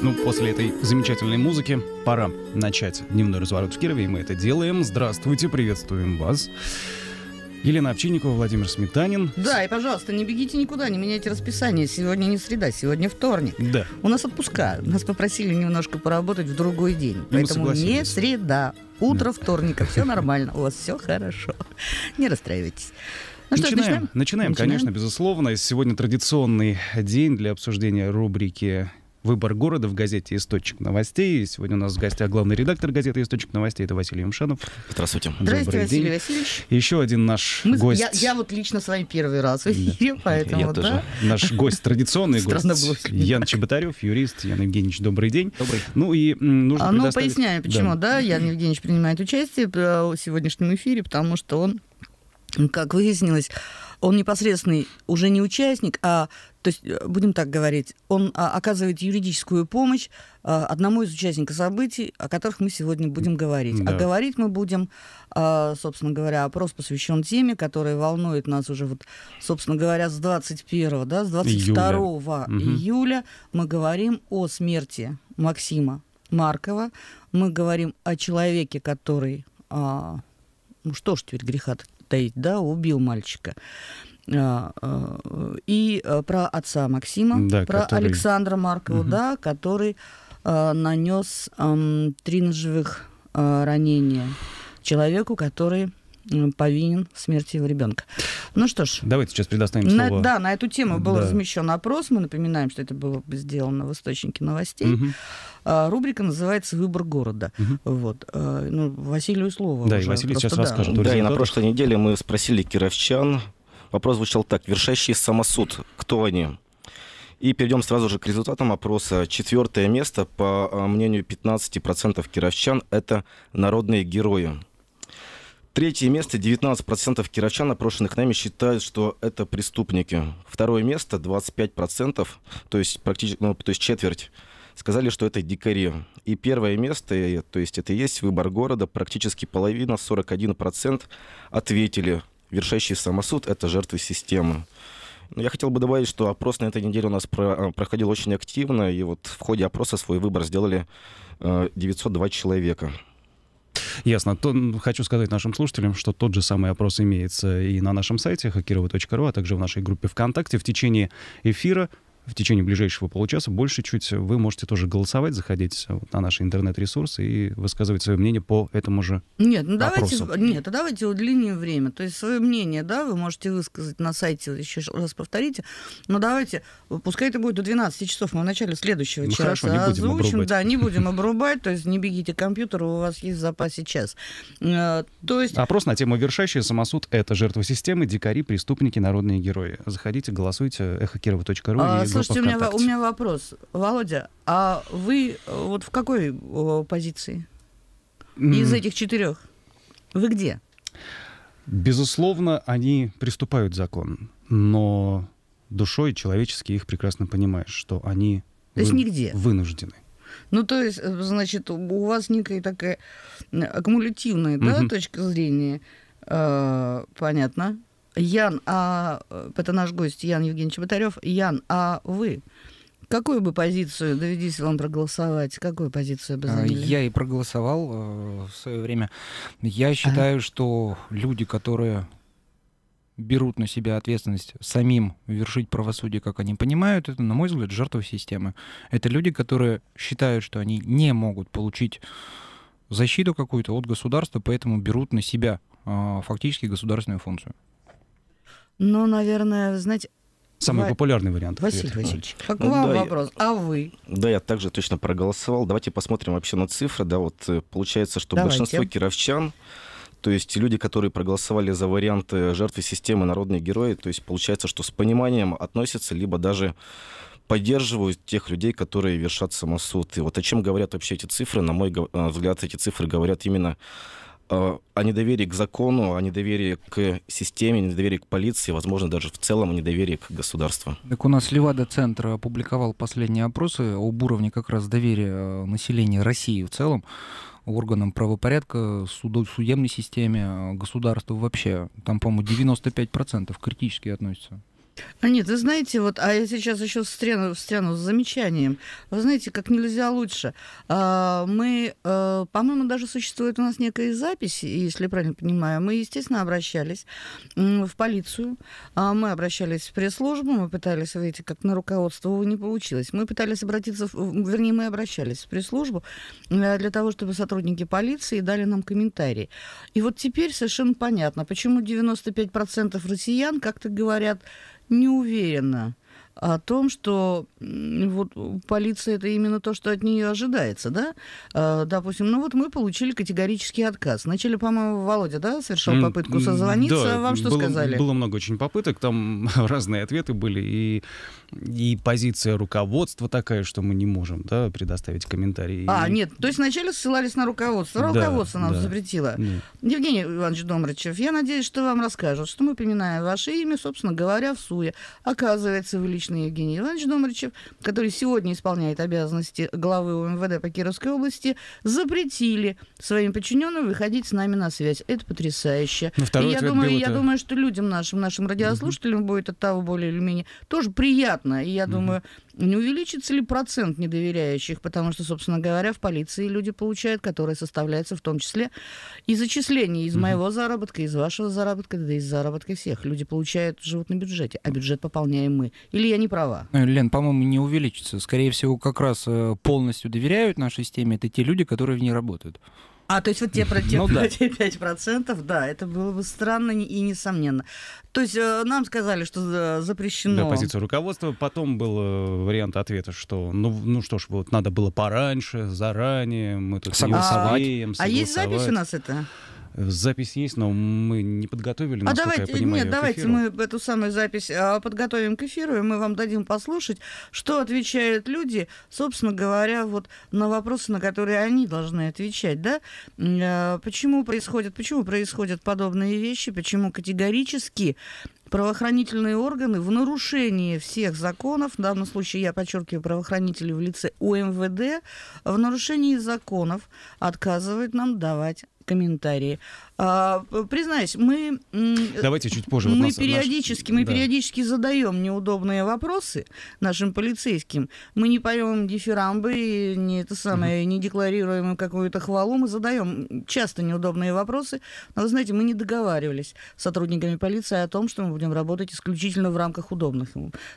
Ну, после этой замечательной музыки пора начать дневной разворот в Кирове, и мы это делаем. Здравствуйте, приветствуем вас. Елена Овчинникова, Владимир Сметанин. Да, и, пожалуйста, не бегите никуда, не меняйте расписание. Сегодня не среда, сегодня вторник. Да. У нас отпуска. Нас попросили немножко поработать в другой день. мы Поэтому не среда. Утро вторника. Все нормально. У вас все хорошо. Не расстраивайтесь. Ну что начинаем, начинаем? начинаем, Начинаем? конечно, безусловно. Сегодня традиционный день для обсуждения рубрики «Выбор города» в газете «Источник новостей». Сегодня у нас в гостях главный редактор газеты «Источник новостей» это Василий Юмшанов. Здравствуйте. Здравствуйте, Добрый Василий день. Васильевич. Еще один наш Мы- гость. я, я вот лично с вами первый раз в эфире, поэтому, Я да. тоже. Наш гость, традиционный Странно было гость, вспоминать. Ян Чеботарев, юрист. Ян Евгеньевич, добрый день. Добрый. Ну и нужно А, ну, предоставить- поясняю, почему, да, Ян Евгеньевич принимает участие э, в сегодняшнем эфире, потому что он, как выяснилось, он непосредственный уже не участник, а, то есть, э, будем так говорить, он а, оказывает юридическую помощь а, одному из участников событий, о которых мы сегодня будем говорить. Да. А говорить мы будем, а, собственно говоря, опрос посвящен теме, которая волнует нас уже, вот, собственно говоря, с 21, да, с 22 Мгм. июля мы говорим о смерти Максима Маркова. Мы говорим о человеке, который, ну что ж теперь греха таить, да, убил мальчика. А, а, и а, про отца Максима, Да, про который- Александра Маркова, Мгм. да, который а, нанес три ножевых ранения человеку, который повинен в смерти его ребенка. Ну что ж, Давайте сейчас предоставим на- слово. да, на эту тему был Да. размещен опрос. Мы напоминаем, что это было сделано в источнике новостей. А, рубрика называется «Выбор города». Мгм. Вот. А, ну, Василию слово. Да, и уже. Василий Просто сейчас да. расскажет. Да, и на прошлой неделе мы спросили кировчан. Вопрос звучал так. Вершащий самосуд. Кто они? И перейдем сразу же к результатам опроса. Четвертое место, по а, мнению 15% кировчан, это народные герои. Третье место, 19% кировчан, опрошенных нами, считают, что это преступники. Второе место, 25%, то есть практически, ну, то есть четверть, сказали, что это дикари. И первое место, э, то есть это и есть выбор города, практически половина, 41% ответили, вершащий самосуд – это жертвы системы. Но я хотел бы добавить, что опрос на этой неделе у нас про- проходил очень активно, и вот в ходе опроса свой выбор сделали э, 902 человека. Ясно. То, хочу сказать нашим слушателям, что тот же самый опрос имеется и на нашем сайте хакирова.ру, а также в нашей группе ВКонтакте. В течение эфира, в течение ближайшего получаса, больше чуть, вы можете тоже голосовать, заходить на наши интернет-ресурсы и высказывать свое мнение по этому же. Нет, ну давайте, Опросу. нет, а давайте удлиним время. То есть свое мнение, да, вы можете высказать на сайте, еще раз повторите. Но давайте, пускай это будет до 12 часов, мы в начале следующего Ну, часа хорошо, не будем озвучим. обрубать. Да, не будем обрубать, то есть не бегите к компьютеру, у вас есть в запасе час. Э, То есть Опрос на тему «Вершащий самосуд» — это жертвы системы, дикари, преступники, народные герои. Заходите, голосуйте, эхокирова.ру А, и слушайте, у меня, у меня вопрос. Володя, а вы э, вот в какой позиции из этих четырех? Вы где? Безусловно, они приступают закон, но душой человечески их прекрасно понимаешь, что они То есть вы- нигде? вынуждены. Ну, то есть, э, значит, у вас некая такая аккумулятивная да, Мгм. точка зрения. Э, понятно. Ян, а э, это наш гость Ян Евгеньевич Чеботарев. Ян, а вы какую бы позицию, доведись вам проголосовать, какую позицию бы А, заняли? Я и проголосовал э, в свое время. Я считаю, что люди, которые берут на себя ответственность самим вершить правосудие, как они понимают, это, на мой взгляд, жертвы системы. Это люди, которые считают, что они не могут получить защиту какую-то от государства, поэтому берут на себя э, фактически государственную функцию. Ну, наверное, знаете, Самый Ва- популярный вариант. Василий ответа. Васильевич, как Ну, вам да, я- вопрос? А вы? Да, я также точно проголосовал. Давайте посмотрим вообще на цифры. Да, вот э, получается, что Давайте. большинство кировчан, то есть люди, которые проголосовали за вариант э, жертвы системы народные герои, то есть получается, что с пониманием относятся, либо даже поддерживают тех людей, которые вершат самосуд. И вот о чем говорят вообще эти цифры, на мой э, взгляд, эти цифры говорят именно о недоверии к закону, о недоверии к системе, недоверии к полиции, возможно, даже в целом о недоверии к государству. Так у нас Левада-центр опубликовал последние опросы об уровне как раз доверия э, населения России в целом органам правопорядка, суду, судебной системе, э, государству вообще. Там, по-моему, 95% критически относятся. Нет, вы знаете, вот, а я сейчас еще встряну, встряну с замечанием. Вы знаете, как нельзя лучше. А, мы, а, по-моему, даже существует у нас некая запись, если правильно понимаю. Мы, естественно, обращались в полицию, а, мы обращались в пресс-службу, мы пытались выйти как на руководство, не получилось. Мы пытались обратиться, вернее, мы обращались в пресс-службу э, для того, чтобы сотрудники полиции дали нам комментарии. И вот теперь совершенно понятно, почему 95% россиян как-то говорят, не уверена о том, что вот полиция это именно то, что от нее ожидается, да? А, допустим, ну вот мы получили категорический отказ. Вначале, по-моему, Володя, да, совершил попытку созвониться. Да, Вам что было, сказали? Было много очень попыток, там разные ответы были, и, и позиция руководства такая, что мы не можем, да, предоставить комментарии. А, нет, то есть вначале ссылались на руководство. Руководство да, нам да. запретило. Нет. Евгений Иванович Домрачев, я надеюсь, что вам расскажут, что мы, поминая ваше имя, собственно говоря, в СУЕ. Оказывается, вы лично Евгений Иванович Домрачев, который сегодня исполняет обязанности главы УМВД по Кировской области, запретили своим подчиненным выходить с нами на связь. Это потрясающе. Ну, и я думаю, я думаю, что людям нашим, нашим радиослушателям угу. будет от того более или менее тоже приятно. И я угу. думаю, не увеличится ли процент недоверяющих, потому что, собственно говоря, в полиции люди получают, которые составляются в том числе и зачисления из угу. моего заработка, из вашего заработка, да из заработка всех. Люди получают, живут на бюджете, а бюджет пополняем мы. Или я не права? Э, Лен, по-моему, не увеличится. Скорее всего, как раз э, полностью доверяют нашей системе. Это те люди, которые в ней работают. А, то есть вот те, про те, ну, да. те 5%, да, это было бы странно и несомненно. То есть э, нам сказали, что запрещено... Да, позиция руководства. Потом был э, вариант ответа, что ну, ну что ж, вот надо было пораньше, заранее, мы тут согласовать. не успеем, А есть запись у нас это? Запись есть, но мы не подготовили, а давайте, я понимаю, Нет, давайте мы эту самую запись а, подготовим к эфиру, и мы вам дадим послушать, что отвечают люди, собственно говоря, вот на вопросы, на которые они должны отвечать, да? А, почему происходят, почему происходят подобные вещи, почему категорически правоохранительные органы в нарушении всех законов, в данном случае я подчеркиваю правоохранители в лице УМВД, в нарушении законов отказывают нам давать комментарии. А, признаюсь, мы... Давайте чуть позже. Мы вот нас, периодически, наш... мы да. периодически задаем неудобные вопросы нашим полицейским. Мы не поем дифирамбы, не это самое, угу. не декларируем какую-то хвалу. Мы задаем часто неудобные вопросы. Но вы знаете, мы не договаривались с сотрудниками полиции о том, что мы будем работать исключительно в рамках удобных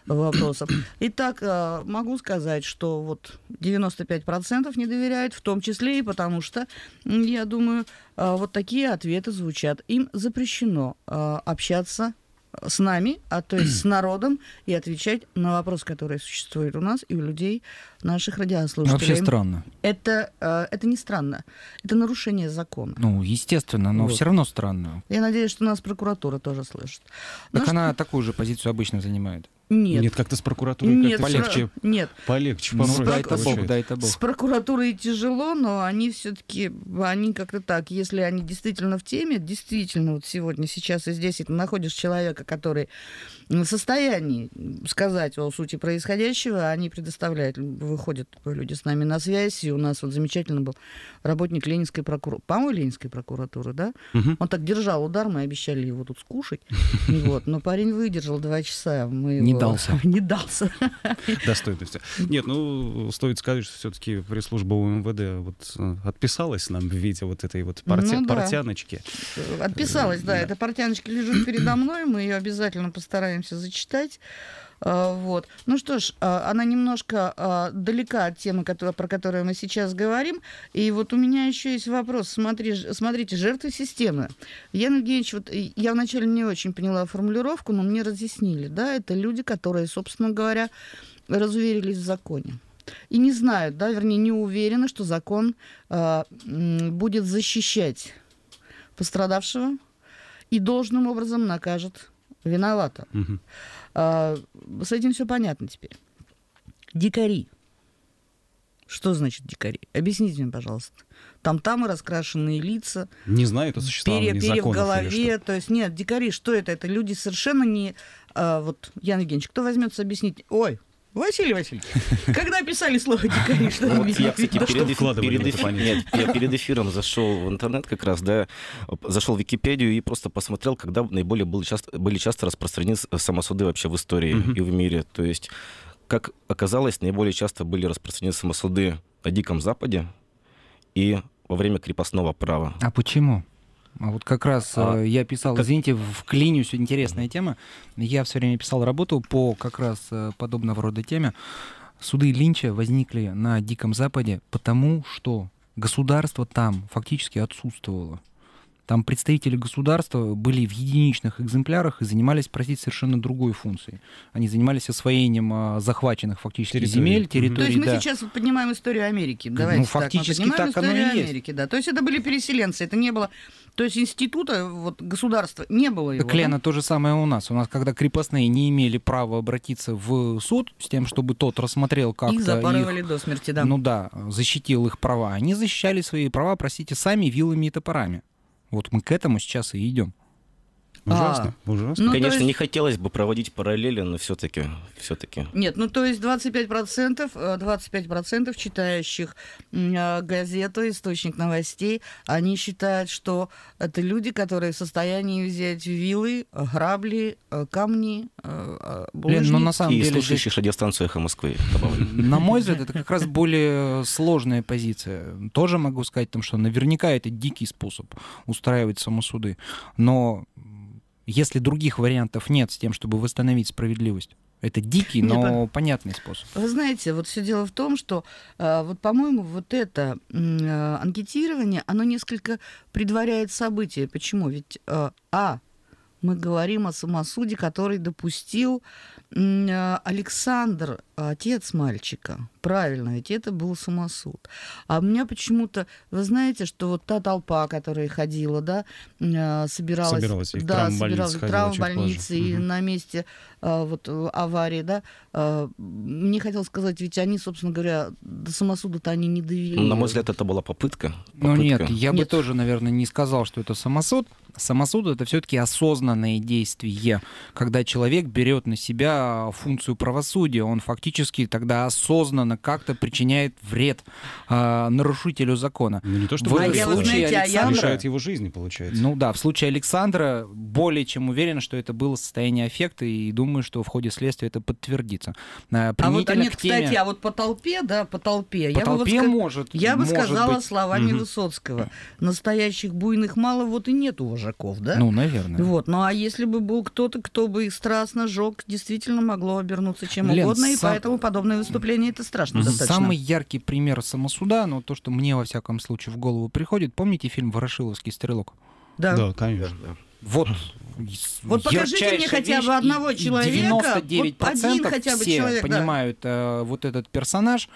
вопросов. Итак, а, могу сказать, что вот 95% не доверяют, в том числе и потому что, я думаю, а, вот такие ответы звучат. Им запрещено а, общаться с нами, а то есть с народом, и отвечать на вопросы, которые существуют у нас и у людей, наших радиослушателей. Вообще странно. Это, а, это не странно. Это нарушение закона. Ну, естественно, но вот. все равно странно. Я надеюсь, что нас прокуратура тоже слышит. Так ну, она что... такую же позицию обычно занимает. Нет. Нет, как-то с прокуратурой Нет, как полегче. Нет. Полегче, ну, дай это Бог, дай это Бог. С прокуратурой тяжело, но они все-таки, они как-то так, если они действительно в теме, действительно, вот сегодня, сейчас и здесь, и ты находишь человека, который в состоянии сказать о сути происходящего, они предоставляют, выходят люди с нами на связь, и у нас вот замечательно был работник Ленинской прокуратуры, по-моему, Ленинской прокуратуры, да? Угу. Он так держал удар, мы обещали его тут скушать, вот, но парень выдержал два часа, мы его дался. Не дался. Достойности. Нет, ну, стоит сказать, что все-таки пресс-служба УМВД вот э, отписалась нам в виде вот этой вот порти... ну, да. портяночки. Отписалась, да. да. Эта портяночка лежит передо мной, мы ее обязательно постараемся зачитать. А, вот. Ну что ж, а, она немножко а, далека от темы, которая, про которую мы сейчас говорим. И вот у меня еще есть вопрос. Смотри, смотрите, жертвы системы. Ян Евгеньевич, вот я вначале не очень поняла формулировку, но мне разъяснили. Да, это люди, которые, собственно говоря, разуверились в законе. И не знают, да, вернее, не уверены, что закон э, будет защищать пострадавшего и должным образом накажет виновата. Угу. А, с этим все понятно теперь. Дикари. Что значит дикари? Объясните мне, пожалуйста. Там там и раскрашенные лица, Не знаю это существование перья, перья в голове. То есть нет, дикари, что это? Это люди совершенно не... а, вот, Ян Евгеньевич, кто возьмется объяснить? Ой, Василий Васильевич, когда писали слово дикари, что вы Вот я, кстати, перед, вкладывали перед понятие? нет, я перед эфиром зашел в интернет как раз, да, зашел в Википедию и просто посмотрел, когда наиболее были часто, были часто распространены самосуды вообще в истории Мгм. и в мире. То есть, как оказалось, наиболее часто были распространены самосуды о Диком Западе и во время крепостного права. А почему? А вот как раз А, э, я писал, как- извините, вклинюсь, интересная тема. Я все время писал работу по как раз э, подобного рода теме. Суды Линча возникли на Диком Западе потому, что государство там фактически отсутствовало. Там представители государства были в единичных экземплярах и занимались, простите, совершенно другой функцией. Они занимались освоением а, захваченных фактически Территорий. земель, Мгм. То есть территорий, мы да. сейчас поднимаем историю Америки. Ну, Давайте так, мы фактически поднимаем так оно и историю есть. Америки, да. То есть это были переселенцы, это не было... То есть института, вот государства, не было его. Так, да? Лена, то же самое у нас. У нас, когда крепостные не имели права обратиться в суд с тем, чтобы тот рассмотрел как-то Их запарывали до смерти, да. ну да, защитил их права, они защищали свои права, простите, сами вилами и топорами. Вот мы к этому сейчас и идем. Ужасно, ужасно. Ну, Конечно, есть- не хотелось бы проводить параллели, но все-таки, все-таки. Нет, ну то есть 25%, э, 25% читающих м, э, газету, источник новостей, они считают, что это люди, которые в состоянии взять вилы, э, грабли, э, камни, э, э, Лен, булыжник. ну на самом И деле... здесь- слушающих радиостанцию «Эхо Москвы» добавлю. На мой взгляд, это как раз более сложная позиция. Тоже могу сказать, что наверняка это дикий способ устраивать самосуды. Но если других вариантов нет с тем, чтобы восстановить справедливость, это дикий, но понятный способ. Вы знаете, вот все дело в том, что э, вот, по-моему, вот это э, анкетирование, оно несколько предваряет события. Почему? Ведь э, а мы говорим о самосуде, который допустил э, Александр, отец мальчика. Правильно, ведь это был самосуд. А у меня почему-то, вы знаете, что вот та толпа, которая ходила, да, э, собиралась, Собиралась, и в да, травмбольницу собиралась в травмбольнице, и позже. на месте э, вот аварии, да, мне хотелось сказать, ведь они, собственно говоря, до самосуда-то они не довели. Ну, На мой взгляд, это была попытка. Ну нет, попытка. я бы Нет. тоже, наверное, не сказал, что это самосуд. Самосуд это все-таки осознанное действие, когда человек берет на себя функцию правосудия, он фактически тогда осознанно как-то причиняет вред а, нарушителю закона. Ну, не то, что В А случае знаете, а Александра- лишает его жизни, получается. Ну да, в случае Александра более чем уверен, что это было состояние аффекта, и думаю, что в ходе следствия это подтвердится. А, А вот, а нет, теме- кстати, а вот по толпе, да, по толпе. по я бы вот толпе может, Я бы может сказала быть. словами Мгм. Высоцкого. Настоящих буйных мало, вот и нету вожаков, да? Ну, наверное. Вот, ну а если бы был кто-то, кто бы их страстно жег, действительно могло обернуться чем Лен, угодно, и сам- поэтому подобное выступление это страшно Мгм. достаточно. Самый яркий пример самосуда, но то, что мне во всяком случае в голову приходит, помните фильм «Ворошиловский стрелок»? Да. Да, конечно. Да. Вот. Вот покажите мне хотя бы одного и- и человека, вот 99% один хотя бы все человек, да. понимают э, вот этот персонаж,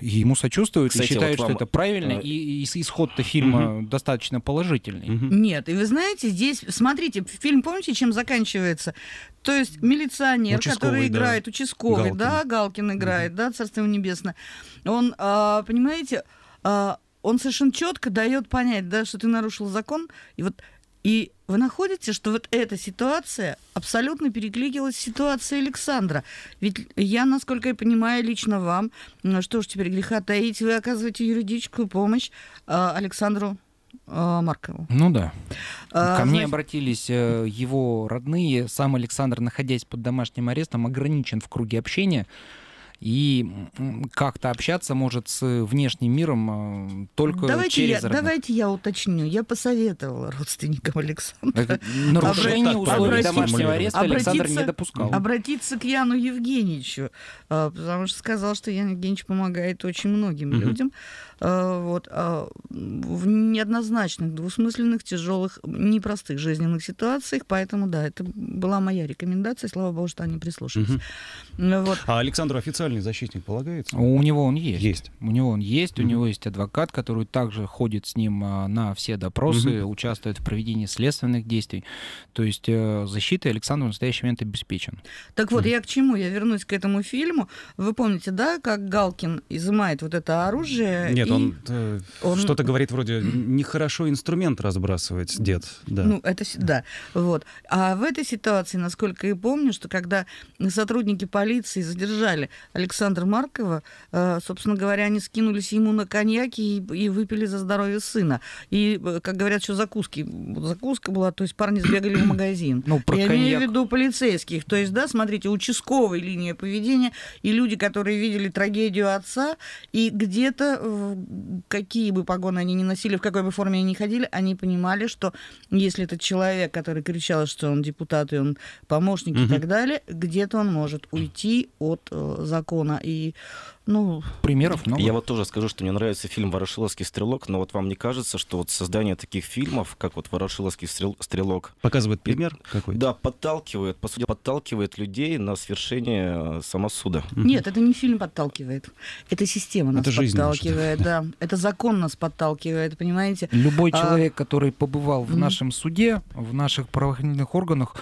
и ему сочувствуют, Кстати, и считают, вот что вам, это правильно, э, и, и исход-то фильма достаточно положительный. Мгм. Нет, и вы знаете, здесь, смотрите, фильм, помните, чем заканчивается? То есть милиционер, Участковый, который да. играет, участковый, Галкин. да, Галкин играет, да, Царство ему небесное. Он, а, понимаете, а, он совершенно четко дает понять, да, что ты нарушил закон, и вот и вы находите, что вот эта ситуация абсолютно перекликивалась с ситуацией Александра. Ведь я, насколько я понимаю, лично вам, ну, что ж теперь греха таить, вы оказываете юридическую помощь а, Александру а, Маркову. Ну да. А, Ко мне значит, обратились э, его родные. Сам Александр, находясь под домашним арестом, ограничен в круге общения. И как-то общаться может с внешним миром э, только давайте, я, через родных. давайте я уточню. Я посоветовала родственникам Александра Нарушение условий домашнего ареста Александр не допускал. обратиться к Яну Евгеньевичу, а, потому что сказал, что Ян Евгеньевич помогает очень многим Мгм. людям. А, Вот, а, в неоднозначных, двусмысленных, тяжелых, непростых жизненных ситуациях. Поэтому, да, это была моя рекомендация. Слава богу, что они прислушались. Ну, Вот. А Александру процессуальный защитник полагается? У него он есть. Есть. У него он есть, у Мгм. него есть адвокат, который также ходит с ним а, на все допросы, Мгм. участвует в проведении следственных действий. То есть э, защитой Александр в настоящий момент обеспечен. Так вот, Мгм. я к чему? Я вернусь к этому фильму. Вы помните, да, как Галкин изымает вот это оружие? Нет, он, э, он- что-то говорит вроде нехорошо инструмент разбрасывать, дед. Да. Ну, это да. Вот. А в этой ситуации, насколько я помню, что когда сотрудники полиции задержали Александра Маркова, э, собственно говоря, они скинулись ему на коньяки и, и выпили за здоровье сына. И, э, как говорят, что закуски. Закуска была, то есть парни сбегали в магазин. Ну, про Я имею в коньяк. виду полицейских. То есть, да, смотрите, участковая линия поведения и люди, которые видели трагедию отца, и где-то, какие бы погоны они ни носили, в какой бы форме они ни ходили, они понимали, что если этот человек, который кричал, что он депутат и он помощник и Мгм. так далее, где-то он может уйти от э, закона. И, ну, Примеров много. Я вот тоже скажу, что мне нравится фильм «Ворошиловский стрелок», но вот вам не кажется, что вот создание таких фильмов, как вот «Ворошиловский стрел- стрелок», Показывает пример какой-то. да, подталкивает, по сути, подталкивает людей на свершение э, самосуда. Нет, это не фильм подталкивает. Это система нас Это жизнь подталкивает, да. Это закон нас подталкивает, понимаете? Любой А- человек, который побывал в нашем суде, в наших правоохранительных органах,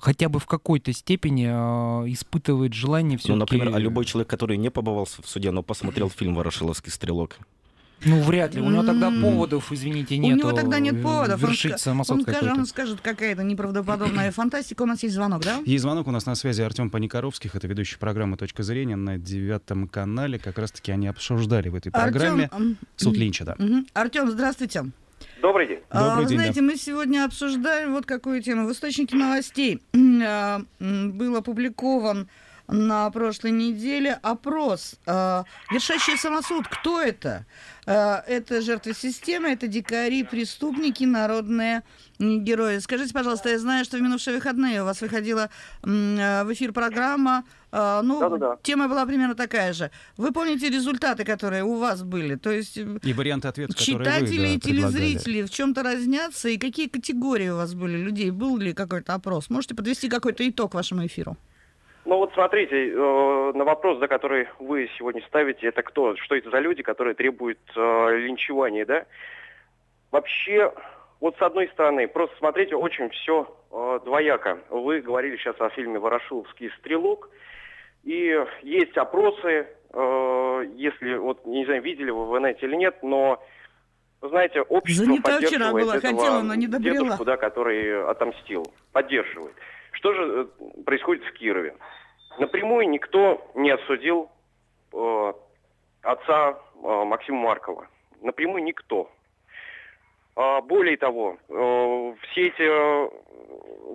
хотя бы в какой-то степени а, испытывает желание все Ну, например, а любой человек, который не побывал в суде, но посмотрел фильм «Ворошиловский стрелок». Ну, вряд ли. У него тогда поводов, извините, У нет. него тогда нет поводов. Он Вершить самосуд Он скажет, он скажет, какая-то неправдоподобная фантастика. У нас есть звонок, да? Есть звонок у нас на связи Артем Паникоровских, это ведущий программы «Точка зрения» на девятом канале. Как раз-таки они обсуждали в этой программе суд Линча, да. Артем, здравствуйте. Добрый день. А, Добрый Вы день, да. знаете, мы сегодня обсуждаем вот какую тему. В источнике новостей а, был опубликован на прошлой неделе опрос. а, Вершащий самосуд. Кто это? А, Это жертвы системы, это дикари, преступники, народные герои. Скажите, пожалуйста, я знаю, что в минувшие выходные у вас выходила в эфир программа. А, Ну, Да-да-да. тема была примерно такая же. Вы помните результаты, которые у вас были? То есть И варианты ответа, которые вы Читатели да, и предлагали. телезрители в чем-то разнятся? И какие категории у вас были людей? Был ли какой-то опрос? Можете подвести какой-то итог вашему эфиру? Ну вот смотрите, э, на вопрос, за который вы сегодня ставите, это кто? Что это за люди, которые требуют э, линчевания, да? Вообще, вот с одной стороны, просто смотрите, очень все двояко. Вы говорили сейчас о фильме «Ворошиловский стрелок», и есть опросы, э, если, вот, не знаю, видели вы в инете или нет, но, знаете, общество Занята вчера поддерживает была, этого хотела, но не добрела. дедушку, да, который отомстил, поддерживает. Что же э, происходит в Кирове? Напрямую никто не осудил э, отца э, Максима Маркова. Напрямую никто. А, более того, э, все эти э,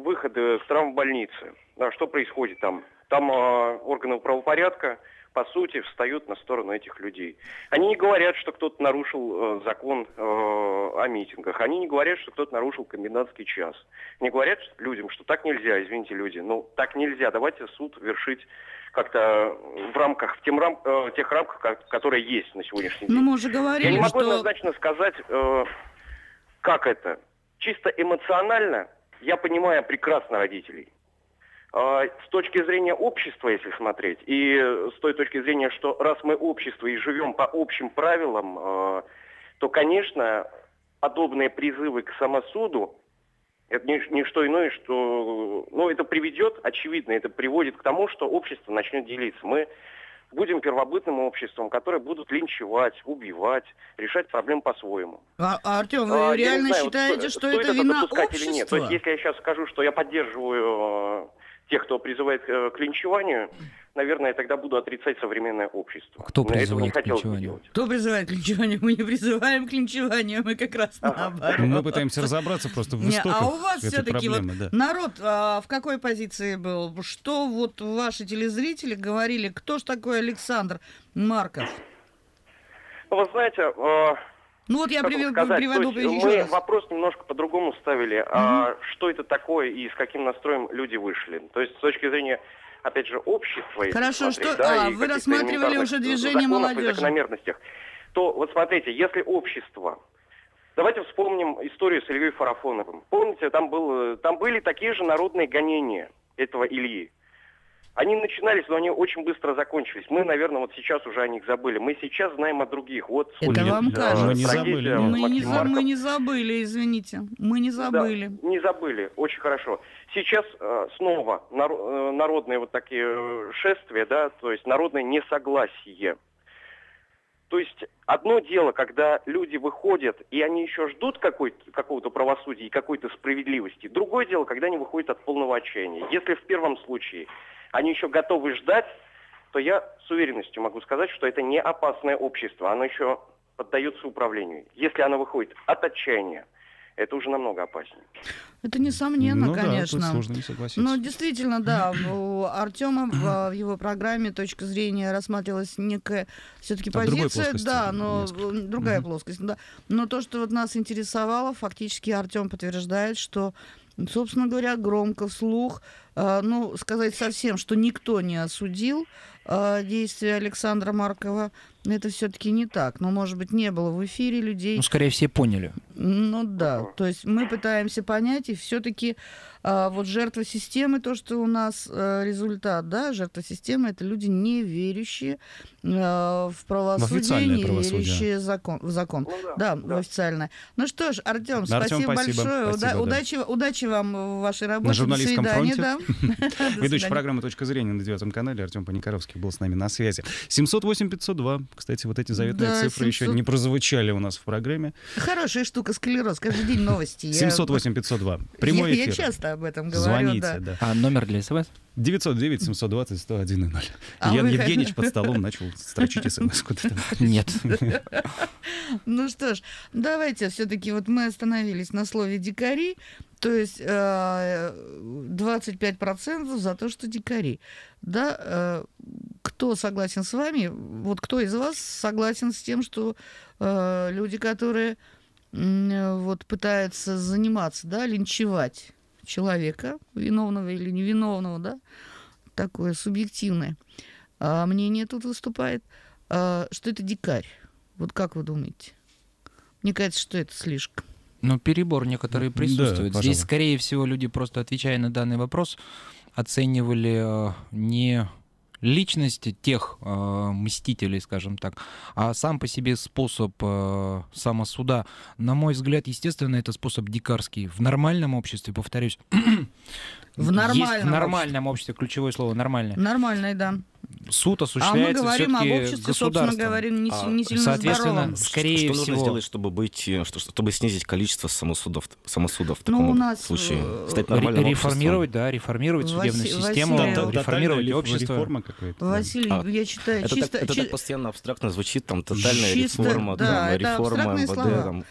выходы с травмбольницы, да, что происходит там? Там э, органы правопорядка, по сути, встают на сторону этих людей. Они не говорят, что кто-то нарушил э, закон э, о митингах. Они не говорят, что кто-то нарушил комендантский час. Не говорят людям, что так нельзя, извините, люди. Ну, так нельзя. Давайте суд вершить как-то в рамках, в тем рам- э, тех рамках, ко- которые есть на сегодняшний день. Ну, мы уже Я говорили, не могу что... однозначно сказать, э, как это. Чисто эмоционально я понимаю прекрасно родителей. Э, с точки зрения общества, если смотреть, и с той точки зрения, что раз мы общество и живем по общим правилам, э, то, конечно, подобные призывы к самосуду это не что иное, что ну, это приведет, очевидно, это приводит к тому, что общество начнет делиться. Мы будем первобытным обществом, которое будут линчевать, убивать, решать проблемы по-своему. А, а, Артем, вы А, реально знаю, считаете, вот, что стоит это вина допускать общества? или нет. То есть, если я сейчас скажу, что я поддерживаю э, тех, кто призывает э, к линчеванию, наверное, я тогда буду отрицать современное общество. Кто Но призывает к линчеванию? делать. Кто призывает к линчеванию? Мы не призываем к линчеванию, мы как раз наоборот. Мы пытаемся разобраться просто в Не, истоках а у вас все-таки вот да. народ а, в какой позиции был? Что вот ваши телезрители говорили? Кто ж такой Александр Марков? Ну, вы знаете, э, Ну вот я как вам сказать, приведу то есть еще мы раз. вопрос немножко по-другому ставили. А что это такое и с каким настроем люди вышли? То есть с точки зрения, опять же, общества. Хорошо, смотреть, что- да, а, вы рассматривали уже движение молодежи. закономерностях, то вот смотрите, если общество Давайте вспомним историю с Ильей Фарафоновым. Помните, там, был, там были такие же народные гонения этого Ильи. Они начинались, но они очень быстро закончились. Мы, наверное, вот сейчас уже о них забыли. Мы сейчас знаем о других. Вот Это вам кажется. Мы не забыли, Мы не, за- мы не забыли, извините. Мы не забыли. Да, не забыли, очень хорошо. Сейчас э, снова наро- э, народные вот такие э, шествия, да, то есть народное несогласие. То есть одно дело, когда люди выходят, и они еще ждут какого-то правосудия и какой-то справедливости. Другое дело, когда они выходят от полного отчаяния. Если в первом случае они еще готовы ждать, то я с уверенностью могу сказать, что это не опасное общество, оно еще поддается управлению. Если оно выходит от отчаяния, это уже намного опаснее. Это несомненно, ну да, конечно. тут сложно не согласиться. Ну, действительно, да, у Артема в, в его программе точка зрения рассматривалась некая все-таки позиция, да, но несколько. другая Мгм. плоскость, да. Но то, что вот нас интересовало, фактически Артем подтверждает, что, собственно говоря, громко вслух, э, ну, сказать совсем, что никто не осудил э, действия Александра Маркова, это все-таки не так. Но, может быть, не было в эфире людей, Ну, скорее все поняли. ну да, то есть мы пытаемся понять, и все-таки вот жертва системы, то, что у нас э, результат, да, жертва системы, это люди, не верящие э, в правосудие, не правосудие. верящие закон, в закон. Ну Да, да, да. официальное. Ну что ж, Артем, Артём, спасибо, спасибо, большое. Уда- спасибо, да. удачи, удачи вам в вашей работе. журналистском До свидания, фронте. да. Ведущий программы «Точка зрения» на девятом канале Артем Паникаровский был с нами на связи. 708-502. Кстати, вот эти заветные Да, цифры еще 700. не прозвучали у нас в программе. Хорошая штука, склероз. Каждый день новости. Я- 708-502. Прямой я, я эфир. часто об этом говорю. Звоните, да. да. А номер для СМС? 909-720-101-0. А Ян вы- Евгеньевич под столом начал строчить смс куда там. Нет. Ну что ж, давайте все-таки вот мы остановились на слове дикари, то есть э, 25% за то, что дикари. Да, э, кто согласен с вами? Вот кто из вас согласен с тем, что э, люди, которые э, вот пытаются заниматься, да, линчевать человека, виновного или невиновного, да, такое субъективное мнение тут выступает, что это дикарь. Вот как вы думаете? Мне кажется, что это слишком. Ну, перебор некоторые Да, присутствует. пожалуй. Здесь, скорее всего, люди, просто отвечая на данный вопрос, оценивали э, не личности тех э, мстителей, скажем так, а сам по себе способ э, самосуда. На мой взгляд, естественно, это способ дикарский. В нормальном обществе, повторюсь, В есть нормальном в нормальном обществе, ключевое слово нормальное. Нормальный, да. Суд А мы осуществляется говорим об обществе, собственно говоря, не, А, не сильно соответственно, здоровом. Ш- Скорее что нужно всего. сделать, чтобы быть, э, что, чтобы снизить количество самосудов, самосудов в Ну, таком у нас, случае? э, Стать нормальным реформировать, да, реформировать Васи- судебную Василий- систему, Тотальная Тотальная реформировать общество. реформа какая-то. да. Василий, А, я читаю, Это, чисто... так, это так постоянно абстрактно звучит, там, тотальная Чисто, реформа, да, там, реформа МВД, слова. там.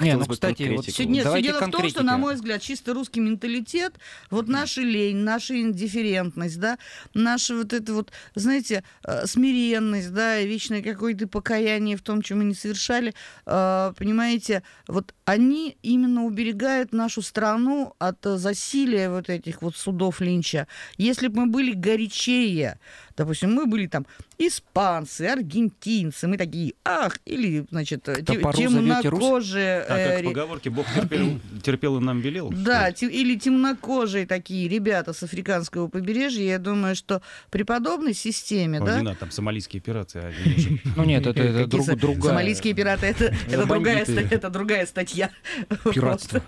Не, ну, кстати, вот. Всё- нет, Давайте дело в том, что, конкретики. на мой взгляд, чисто русский менталитет, вот наша лень, наша индифферентность, да, наша вот эта вот, знаете, э, смиренность, да, вечное какое-то покаяние в том, чем мы не совершали, э, понимаете, вот они именно уберегают нашу страну от э, засилия вот этих вот судов Линча. Если бы мы были горячее, допустим, мы были там испанцы, аргентинцы, мы такие, ах, или, значит, э, темнокожие... А э, как в ре- поговорке «Бог терпел, терпел и нам велел». да, те- или темнокожие такие ребята с африканского побережья. Я думаю, что при подобной системе, Ой, да, не надо, там сомалийские пираты. а Ну нет, это, другая. Сомалийские пираты это, другая, статья. Пиратство.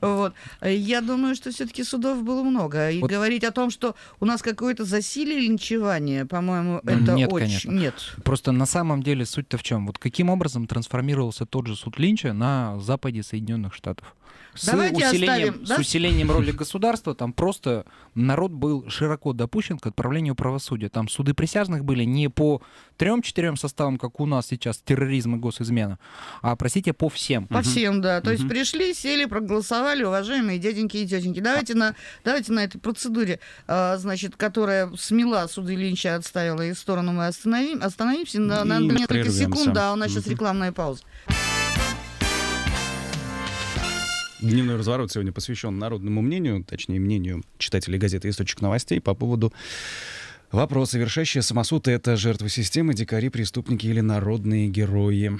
Вот. Я думаю, что все-таки судов было много. И говорить о том, что у нас какое-то засилие линчевания, по-моему, Ну, это нет, очень. конечно. Нет. Просто на самом деле суть-то в чем? Вот каким образом трансформировался тот же суд Линча на западе Соединенных Штатов? С Давайте усилением, оставим, да? с усилением роли государства там просто народ был широко допущен к отправлению правосудия. Там суды присяжных были не по трем-четырем составам, как у нас сейчас терроризм и госизмена, а, простите, по всем. По всем, да. То есть Мгм. пришли, сели, проголосовали, уважаемые дяденьки и тетеньки. Давайте на, давайте на этой процедуре, а, значит, которая смела суды Линча, отставила и в сторону мы остановим, остановимся на, на несколько прервемся. секунд. Да, у нас сейчас Мгм. рекламная пауза. Дневной разворот сегодня посвящен народному мнению, точнее, мнению читателей газеты «Источник новостей» по поводу вопроса, вершащие самосуд — это жертвы системы, дикари, преступники или народные герои.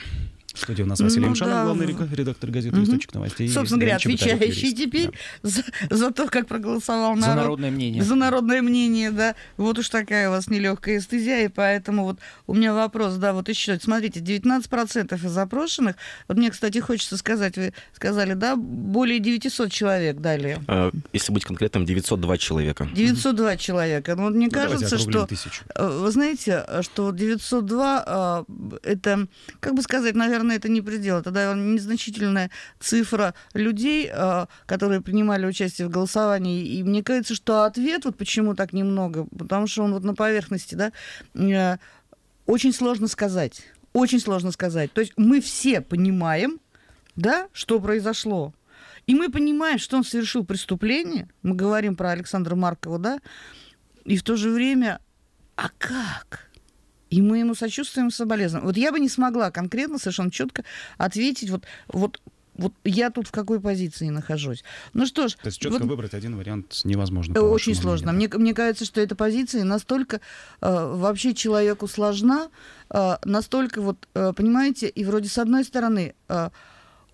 В студии у нас Василий Ну Мшанов, да. главный ре- редактор газеты Мгм. «Источник новостей». Собственно говоря, отвечающий теперь Да. за, за то, как проголосовал За народ. народное мнение. За народное мнение, да. Вот уж такая у вас нелегкая эстезия, и поэтому вот у меня вопрос, да, вот еще, смотрите, 19% из запрошенных, вот мне, кстати, хочется сказать, вы сказали, да, более 900 человек дали. Э, Если быть конкретным, 902 человека. 902 человека. Ну, вот мне Ну, кажется, что тысячу. Э, Вы знаете, что вот 902 э, это, как бы сказать, наверное, это не предел, это наверное, незначительная цифра людей, э, которые принимали участие в голосовании. И мне кажется, что ответ, вот почему так немного, потому что он вот на поверхности, да, э, очень сложно сказать. Очень сложно сказать. То есть мы все понимаем, да, что произошло. И мы понимаем, что он совершил преступление. Мы говорим про Александра Маркова, да, и в то же время, а как? И мы ему сочувствуем и соболезнуем. Вот я бы не смогла конкретно, совершенно четко ответить, вот, вот, вот я тут в какой позиции нахожусь. Ну что ж, То есть четко вот выбрать один вариант невозможно. Э, очень сложно. Мне, мне кажется, что эта позиция настолько э, вообще человеку сложна, э, настолько вот, э, понимаете, и вроде с одной стороны э,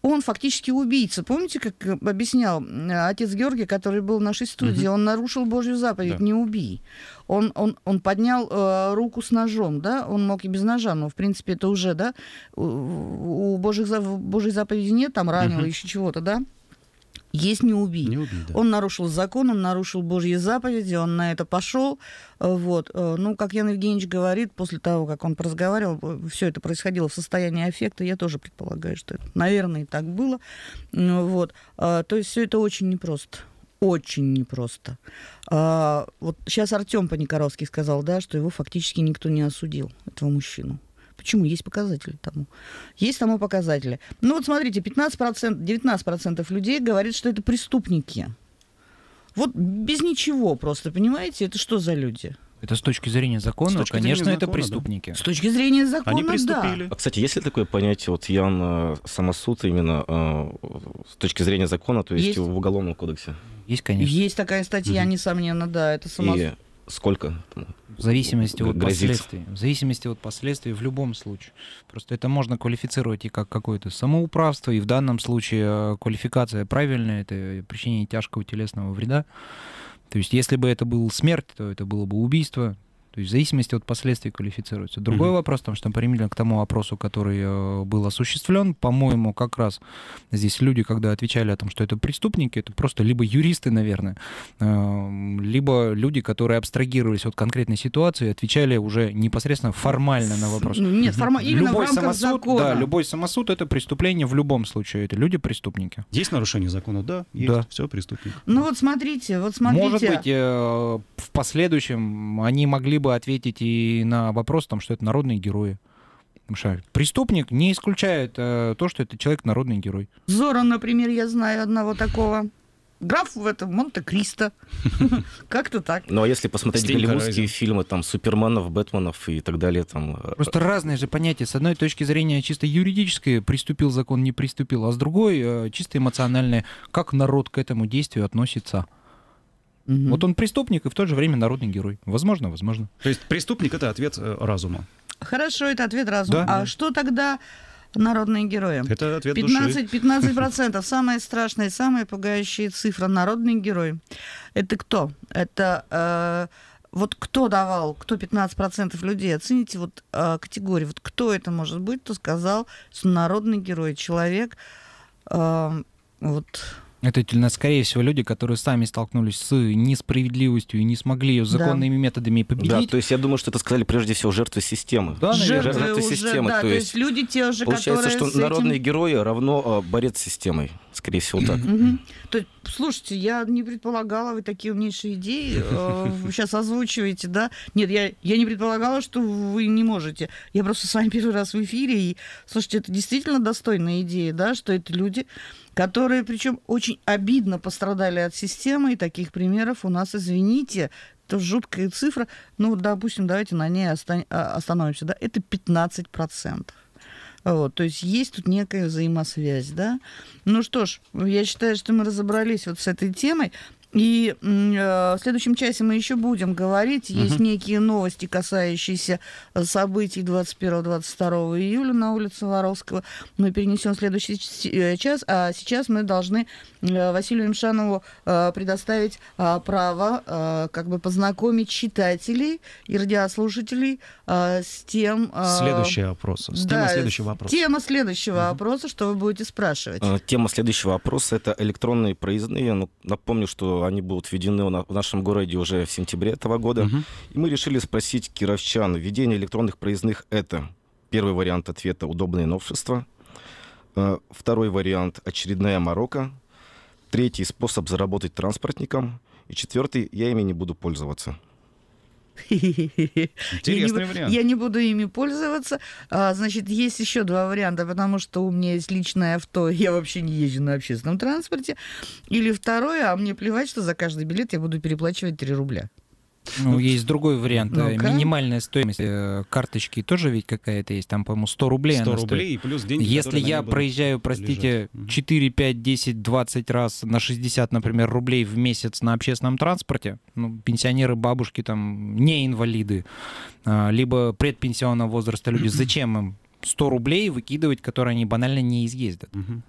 он фактически убийца. Помните, как э, объяснял отец Георгий, который был в нашей студии, он нарушил Божью заповедь, Да. не убий. Он, он, он поднял э, руку с ножом, да, он мог и без ножа, но, в принципе, это уже, да, у, у Божьих, Божьей заповеди нет, там ранило Мгм. еще чего-то, да. Есть не убий. Не убить, да. Он нарушил закон, он нарушил Божьи заповеди, он на это пошел. Э, Вот. Э, Ну, как Ян Евгеньевич говорит, после того, как он разговаривал, все это происходило в состоянии аффекта. Я тоже предполагаю, что это, наверное, и так было. Вот. То есть все это очень непросто. Очень непросто. А, Вот сейчас Артем Паникоровский сказал, да, что его фактически никто не осудил, этого мужчину. Почему? Есть показатели тому. Есть тому показатели. Ну вот смотрите, 15%, 19% людей говорит, что это преступники. Вот без ничего просто, понимаете? Это что за люди? Это с точки зрения закона, точки конечно, зрения это закона, да. преступники. С точки зрения закона, Они приступили. А, кстати, есть ли такое понятие, вот Ян, э, самосуд именно э, с точки зрения закона, то есть, Есть. в Уголовном кодексе? Есть, да. конечно. Есть такая статья, Мгм. несомненно, да, это само... И сколько? В зависимости от Грозит. последствий. В зависимости от последствий в любом случае. Просто это можно квалифицировать и как какое-то самоуправство, и в данном случае э, квалификация правильная, это причинение тяжкого телесного вреда. То есть если бы это был смерть, то это было бы убийство. То есть в зависимости от последствий квалифицируется. Другой Мгм. вопрос, потому что примерно к тому вопросу, который э, был осуществлен, по-моему, как раз здесь люди, когда отвечали о том, что это преступники, это просто либо юристы, наверное, э, либо люди, которые абстрагировались от конкретной ситуации, и отвечали уже непосредственно формально на вопрос. Ну, Нет, форма... именно любой в рамках самосуд, закона. да, любой самосуд это преступление в любом случае. Это люди преступники. Есть нарушение закона? Да, есть. Да. Все, преступник. Ну вот смотрите, вот смотрите. Может быть, э, в последующем они могли бы ответить и на вопрос, там, что это народные герои. Потому что преступник не исключает э, то, что это человек народный герой. Зора, например, я знаю одного такого. Граф в этом Монте-Кристо. Как-то так. Ну, а если посмотреть Стинг голливудские Райзен. фильмы, там, Суперменов, Бэтменов и так далее, там... э, Просто разные же понятия. С одной точки зрения чисто юридической, приступил закон, не приступил, а с другой э, чисто эмоциональное, как народ к этому действию относится. Мгм. Вот он преступник и в то же время народный герой. Возможно, возможно. То есть преступник — это ответ э, разума. Хорошо, это ответ разума. Да. А что тогда народные герои? Это ответ души. 15, 15 процентов. Самая страшная, самая пугающая цифра. Народный герой. Это кто? Это э, вот кто давал, кто 15 процентов людей? Оцените вот э, категорию. Вот кто это может быть, кто сказал, что народный герой, человек, э, вот Это, скорее всего, люди, которые сами столкнулись с несправедливостью и не смогли ее Да. законными методами Да, победить. то есть я думаю, что это сказали прежде всего жертвы системы. Да, жертвы Жертвы уже, системы, да, то то есть есть люди те же, Получается, которые что этим- народные герои равно э, борец с системой. Скорее всего, так. То есть, слушайте, я не предполагала, вы такие умнейшие идеи э, сейчас озвучиваете, да? Нет, я, я не предполагала, что вы не можете. Я просто с вами первый раз в эфире, и, слушайте, это действительно достойная идея, да, что это люди, которые, причем, очень обидно пострадали от системы, и таких примеров у нас, извините, это жуткая цифра, ну, допустим, давайте на ней а, остановимся, да, это 15%. Вот, то есть есть тут некая взаимосвязь, да. Ну что ж, я считаю, что мы разобрались вот с этой темой. И э, в следующем часе мы еще будем говорить. Есть Мгм. некие новости, касающиеся э, событий 21-22 июля на улице Воровского. Мы перенесем в следующий э, час. А сейчас мы должны э, Василию Имшанову э, предоставить э, право э, как бы познакомить читателей и радиослушателей э, с тем... э, Следующий опрос. С да, темой следующего вопроса. Тема следующего опроса, что вы будете спрашивать. Тема следующего вопроса это электронные проездные. Ну, напомню, что они будут введены в нашем городе уже в сентябре этого года. Мгм. И мы решили спросить кировчан, введение электронных проездных это первый вариант ответа удобные новшества, Э, второй вариант очередная морока, третий способ заработать транспортникам, и четвертый я ими не буду пользоваться. Интересный я не, вариант. Я не буду ими пользоваться. А, значит, есть еще два варианта, потому что у меня есть личное авто, я вообще не езжу на общественном транспорте. Или второе, а мне плевать, что за каждый билет я буду переплачивать 3 рубля. Ну, есть другой вариант. Ну-ка. Минимальная стоимость э, карточки тоже ведь какая-то есть. Там, по-моему, 100 рублей 100 она стоит. рублей и плюс деньги, Если я проезжаю, простите, лежать. Мгм. 4, 5, 10, 20 раз на 60, например, рублей в месяц на общественном транспорте, ну, пенсионеры, бабушки, там, не инвалиды, а, либо предпенсионного возраста люди, зачем им 100 рублей выкидывать, которые они банально не изъездят? Мгм.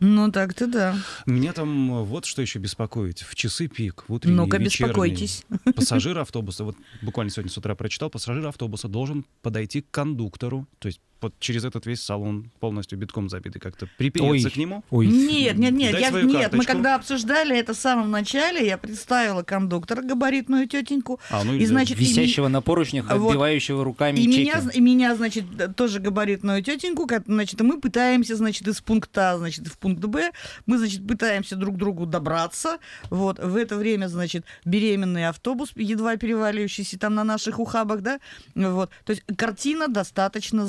Ну, так-то да. Меня там э, вот что еще беспокоит. В часы пик, в утренние, Ну-ка, беспокойтесь. Пассажир автобуса, вот буквально сегодня с утра прочитал, пассажир автобуса должен подойти к кондуктору, то есть под, через этот весь салон полностью битком забитый, как-то припереться Ой. к нему. Ой, Нет, нет, нет, Дай я, нет, мы когда обсуждали это в самом начале, я представила кондуктора, габаритную тетеньку, А, ну, и, значит, и висящего на поручнях, Вот. отбивающего руками И чеки. меня, и меня, значит, тоже габаритную тетеньку, значит, и мы пытаемся, значит, из пункта А, значит, в пункт Б, мы, значит, пытаемся друг к другу добраться, вот, в это время, значит, беременный автобус, едва переваливающийся там на наших ухабах, да, вот, то есть картина достаточно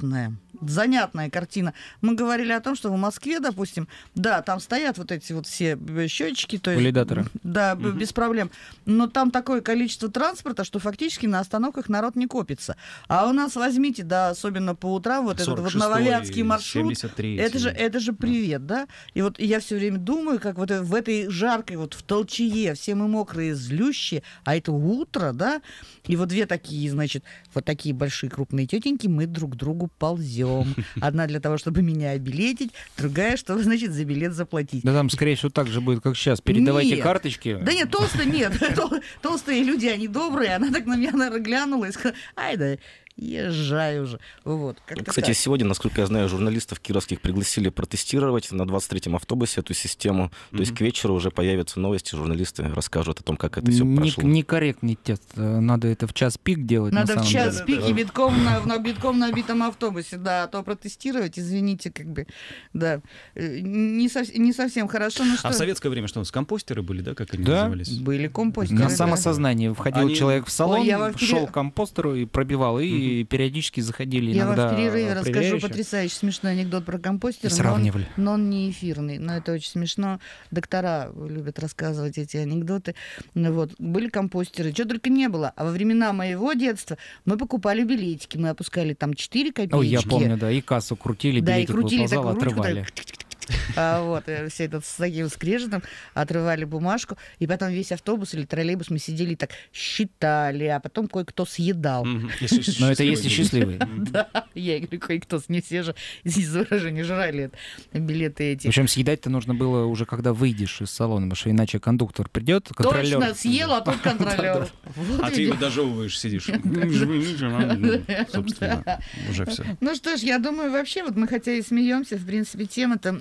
занятная. Занятная картина. Мы говорили о том, что в Москве, допустим, да, там стоят вот эти вот все счетчики, то есть, Валидаторы. да, б- без проблем. Но там такое количество транспорта, что фактически на остановках народ не копится. А у нас возьмите, да, особенно по утрам, вот этот вот 46-й, нововятский маршрут. 73-й. Это же, это же привет, да? И вот я все время думаю, как вот в этой жаркой, вот в толчее, все мы мокрые, злющие, а это утро, да? И вот две такие, значит, вот такие большие крупные тетеньки, мы друг к другу ползем. Одна для того, чтобы меня обилетить, другая, чтобы, значит, за билет заплатить. Да там, скорее всего, так же будет, как сейчас. Передавайте Нет. карточки. Да нет, толстые нет. Тол- Толстые люди, они добрые. Она так на меня, наверное, глянула и сказала, ай да, езжай уже. Вот, Кстати, так. сегодня, насколько я знаю, журналистов кировских пригласили протестировать на 23-м автобусе эту систему. То есть к вечеру уже появятся новости, журналисты расскажут о том, как это все прошло. Некорректный тест. Э, Надо это в час пик делать. на Надо в час деле. пик и битком на, на битком набитом автобусе, да, а то протестировать, извините, как бы, да, э, не, сов- не совсем хорошо, ну что, А в советское время что, у нас компостеры были, да, как они Да. назывались? были компостеры. На да. самосознание входил Они- человек в салон, Ой, шел к компостеру и пробивал, и периодически заходили Я вам иногда в перерыве расскажу потрясающий смешной анекдот про компостер. И но он- сравнивали. Но он не эфирный, но это очень смешно. Доктора любят рассказывать эти анекдоты. Вот. Были компостеры, чего только не было. А во времена моего детства мы покупали билетики, мы опускали там 4 копеечки. Ой, я помню, да, и кассу крутили, Да, и крутили выползал, такую ручку, отрывали. А, вот, э, все это с таким скрежетом, отрывали бумажку, и потом весь автобус или троллейбус мы сидели и так считали, а потом кое-кто съедал. Но это если счастливый счастливый. Да, я говорю, кое-кто не все же, за выражение, жрали билеты эти. Причем съедать-то нужно было уже, когда выйдешь из салона, потому что иначе кондуктор придет, контролер. Точно, съел, а тут контролер. А ты его дожевываешь, сидишь. Собственно, уже все. Ну что ж, я думаю, вообще, вот мы хотя и смеемся, в принципе, тема-то,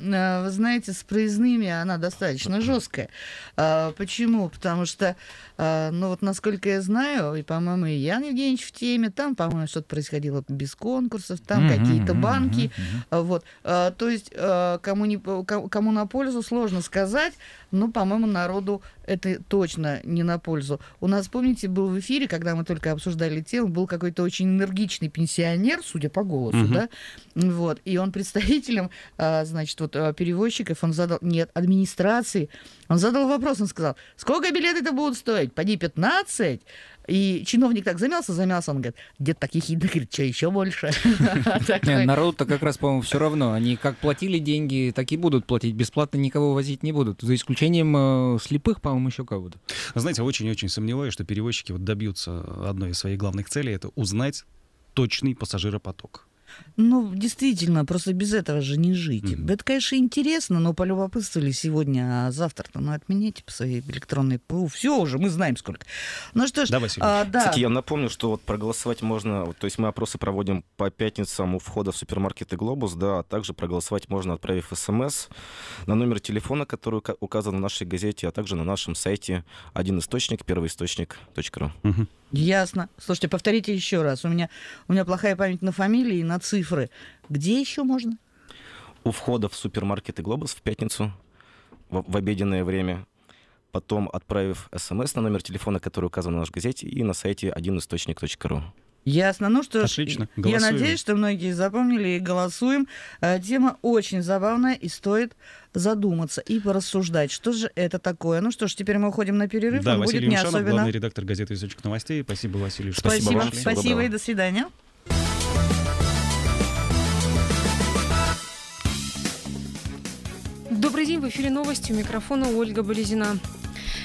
вы знаете, с проездными она достаточно жесткая. А, Почему? Потому что, а, ну вот насколько я знаю, и, по-моему, и Ян Евгеньевич в теме, там, по-моему, что-то происходило без конкурсов, там какие-то банки. А, Вот. А, То есть а, кому, не, кому на пользу, сложно сказать, но, по-моему, народу это точно не на пользу. У нас, помните, был в эфире, когда мы только обсуждали тему, был какой-то очень энергичный пенсионер, судя по голосу, Мгм. да, вот, и он представителем, а, значит, вот а, перевозчиков, он задал, нет, администрации, он задал вопрос, он сказал, сколько билеты это будут стоить? Поди 15? И чиновник так замялся, замялся, он говорит, где-то так ехидно, говорит, что еще больше? Народу-то как раз, по-моему, все равно. Они как платили деньги, так и будут платить. Бесплатно никого возить не будут. За исключением э, слепых, по-моему, еще кого-то. Знаете, очень-очень сомневаюсь, что перевозчики вот добьются одной из своих главных целей, это узнать точный пассажиропоток. Ну, действительно, просто без этого же не жить. Мгм. Это, конечно, интересно, но полюбопытствовали сегодня, а завтра-то, ну, отмените по своей электронной ПУ. Все уже, мы знаем сколько. Ну что ж, Да, Василий? а, да. Кстати, я напомню, что вот проголосовать можно, то есть мы опросы проводим по пятницам у входа в супермаркеты «Глобус», да, а также проголосовать можно, отправив смс на номер телефона, который ука- указан в нашей газете, а также на нашем сайте один источник, первоисточник.ру. Мгм. Ясно. Слушайте, повторите еще раз. У меня, у меня плохая память на фамилии и на цифры. Где еще можно? У входа в супермаркеты «Глобус» в пятницу в, в обеденное время, потом отправив смс на номер телефона, который указан в нашей газете, и на сайте одинисточник.ру. Ясно. Ну что ж, Отлично. я надеюсь, что многие запомнили и голосуем. Э, Тема очень забавная и стоит задуматься и порассуждать, что же это такое. Ну что ж, теперь мы уходим на перерыв. Да, Он Василий будет не Юмшанов, особенно... главный редактор газеты «Источник новостей». Спасибо, Василий, что Спасибо Спасибо, вам. спасибо и до свидания. Добрый день, в эфире новости. У микрофона Ольга Болезина.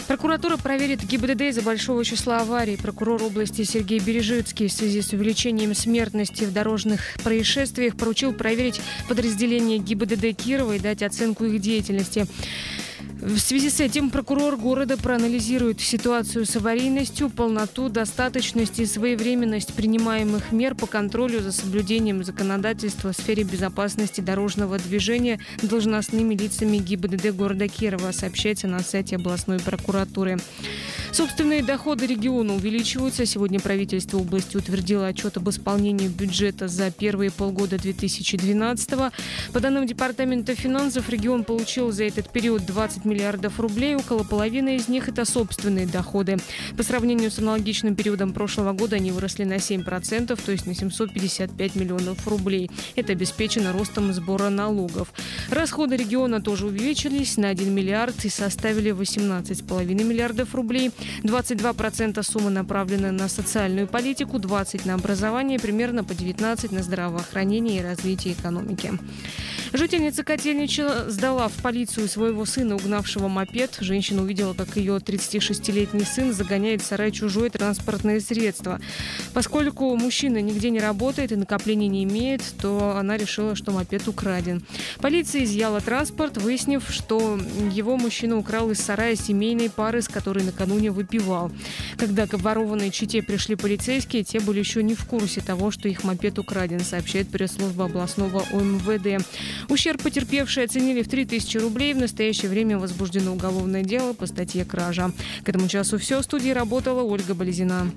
Прокуратура проверит ГИБДД из-за большого числа аварий. Прокурор области Сергей Бережицкий в связи с увеличением смертности в дорожных происшествиях поручил проверить подразделение ГИБДД Кирова и дать оценку их деятельности. В связи с этим прокурор города проанализирует ситуацию с аварийностью, полноту, достаточность и своевременность принимаемых мер по контролю за соблюдением законодательства в сфере безопасности дорожного движения должностными лицами ГИБДД города Кирова, сообщается на сайте областной прокуратуры. Собственные доходы региона увеличиваются. Сегодня правительство области утвердило отчет об исполнении бюджета за первые полгода 2012 -го. По данным Департамента финансов, регион получил за этот период 20 миллиардов рублей. Около половины из них – это собственные доходы. По сравнению с аналогичным периодом прошлого года они выросли на 7%, то есть на 755 миллионов рублей. Это обеспечено ростом сбора налогов. Расходы региона тоже увеличились на 1 миллиард и составили 18,5 миллиардов рублей. 22% суммы направлены на социальную политику, 20% на образование, примерно по 19% на здравоохранение и развитие экономики. Жительница Котельнича сдала в полицию своего сына, угнавшего мопед. Женщина увидела, как ее 36-летний сын загоняет в сарай чужое транспортное средство. Поскольку мужчина нигде не работает и накоплений не имеет, то она решила, что мопед украден. Полиция изъяла транспорт, выяснив, что его мужчина украл из сарая семейной пары, с которой накануне выпивал. Когда к обворованной чите пришли полицейские, те были еще не в курсе того, что их мопед украден, сообщает пресс-служба областного ОМВД. Ущерб потерпевшие оценили в 3000 рублей. В настоящее время возбуждено уголовное дело по статье «Кража». К этому часу все. В студии работала Ольга Болезина.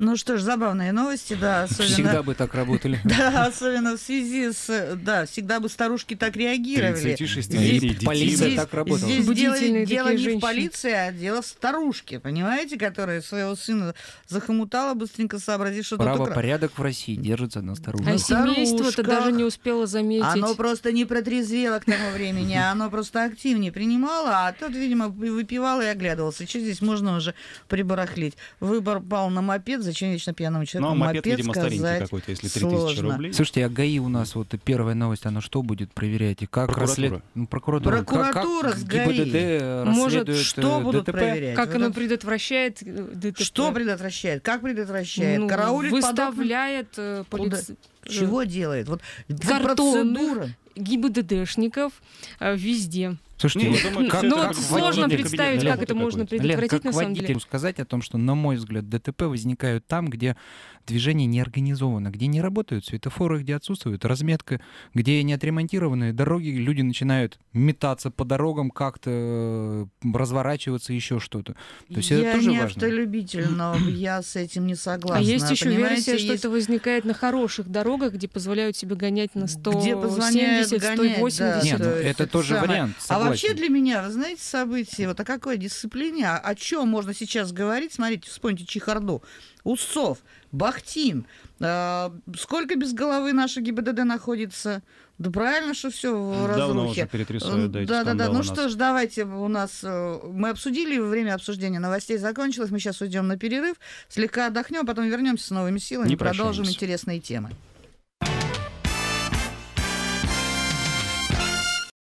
Ну что ж, забавные новости, да, особенно... Всегда бы так работали. Да, особенно в связи с... Да, всегда бы старушки так реагировали. 36-летний Здесь- Полиция здесь- так работала. Здесь дело, дело не женщины. в полиции, а дело в старушке, понимаете, которая своего сына захомутала, быстренько сообразив, что тот украл. Правопорядок в России держится на А старушке. Ну, семейство-то даже не успело заметить. Оно просто не протрезвело к тому времени, а оно просто активнее принимало, а тот, видимо, выпивал и оглядывался. Что здесь можно уже прибарахлить? Выбор пал на мопед, зачем вечно пьяному Ну, человеку а мопед, видимо, сказать какой-то, если 3000 сложно. рублей. Слушайте, а ГАИ у нас, вот первая новость, она что будет проверять? И как Прокуратура. расслед- ну, прокуратура. Прокуратура как с ГАИ. ГИБДД Может, расследует Что э, будут ДТП? проверять? Как Вот оно это- предотвращает э, ДТП? Что предотвращает? Как предотвращает? Ну, Караулит подобных- выставляет э, Куда? полиц- Чего делает? Вот Картонных. процедура. ГИБДДшников э, везде. Слушайте, думаю, как, Ну, как сложно водитель представить, как это можно Лен, предотвратить как на самом деле. водителю сказать о том, что, на мой взгляд, ДТП возникают там, где движение не организовано, где не работают светофоры, где отсутствует разметка, где не отремонтированные дороги, люди начинают метаться по дорогам, как-то э, разворачиваться, еще что-то. То есть я это тоже не важно. автолюбитель, но я с этим не согласна. А есть еще Понимаете, версия, что есть- это возникает на хороших дорогах, где позволяют себе гонять на 170, Где позволяют гонять, 180. да. Нет, ну, это тоже самое. вариант. А согласен. Вообще для меня, вы знаете, событие, вот о какой дисциплине, о, о чем можно сейчас говорить, смотрите, вспомните Чехарду, Усцов, Бахтин, э, сколько без головы наша ГИБДД находится, да правильно, что все в разрухе. Давно да, Да, да, да. Ну что ж, давайте у нас... э, Мы обсудили, время обсуждения новостей закончилось. Мы сейчас уйдем на перерыв, слегка отдохнем, потом вернемся с новыми силами Не и продолжим интересные темы.